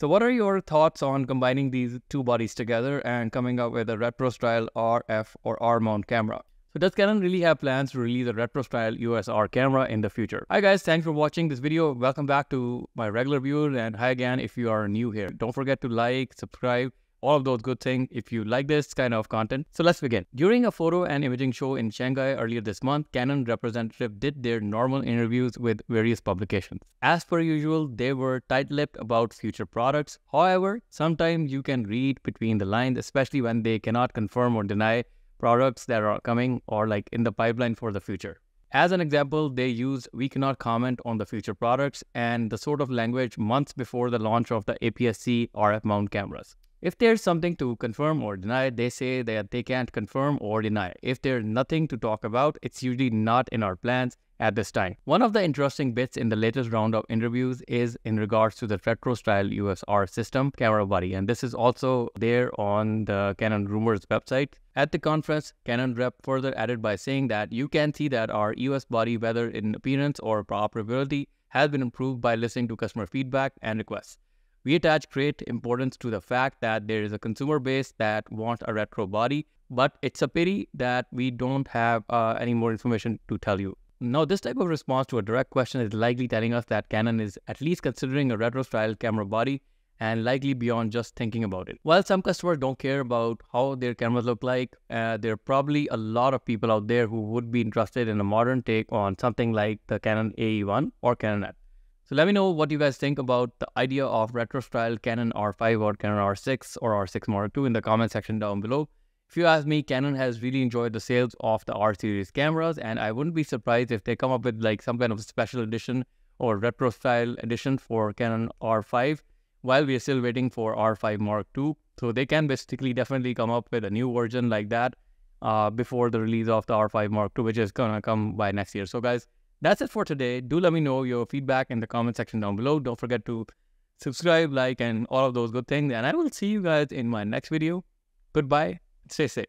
So what are your thoughts on combining these two bodies together and coming up with a retro style RF or R mount camera? So does Canon really have plans to release a retro style EOS R camera in the future? Hi guys, thanks for watching this video. Welcome back to my regular viewers and hi again if you are new here. Don't forget to like, subscribe, all of those good things if you like this kind of content. So let's begin. During a photo and imaging show in Shanghai earlier this month, Canon representative did their normal interviews with various publications. As per usual, they were tight-lipped about future products. However, sometimes you can read between the lines, especially when they cannot confirm or deny products that are coming or like in the pipeline for the future. As an example, they used we cannot comment on the future products and the sort of language months before the launch of the APS-C RF mount cameras. If there's something to confirm or deny, they say that they can't confirm or deny. If there's nothing to talk about, it's usually not in our plans at this time. One of the interesting bits in the latest round of interviews is in regards to the retro style EOS R system camera body, and this is also there on the Canon Rumors website. At the conference, Canon rep further added by saying that you can see that our EOS body, whether in appearance or operability, has been improved by listening to customer feedback and requests. We attach great importance to the fact that there is a consumer base that wants a retro body, but it's a pity that we don't have uh, any more information to tell you. Now, this type of response to a direct question is likely telling us that Canon is at least considering a retro style camera body and likely beyond just thinking about it. While some customers don't care about how their cameras look like, uh, there are probably a lot of people out there who would be interested in a modern take on something like the Canon AE1 or Canon Net. So let me know what you guys think about the idea of retro style Canon R5 or Canon R6 or R6 Mark II in the comment section down below. If you ask me, Canon has really enjoyed the sales of the R series cameras and I wouldn't be surprised if they come up with like some kind of special edition or retro style edition for Canon R5 while we are still waiting for R5 Mark II. So they can basically definitely come up with a new version like that uh, before the release of the R5 Mark II, which is gonna come by next year. So guys, that's it for today. Do let me know your feedback in the comment section down below. Don't forget to subscribe, like, and all of those good things. And I will see you guys in my next video. Goodbye. Stay safe.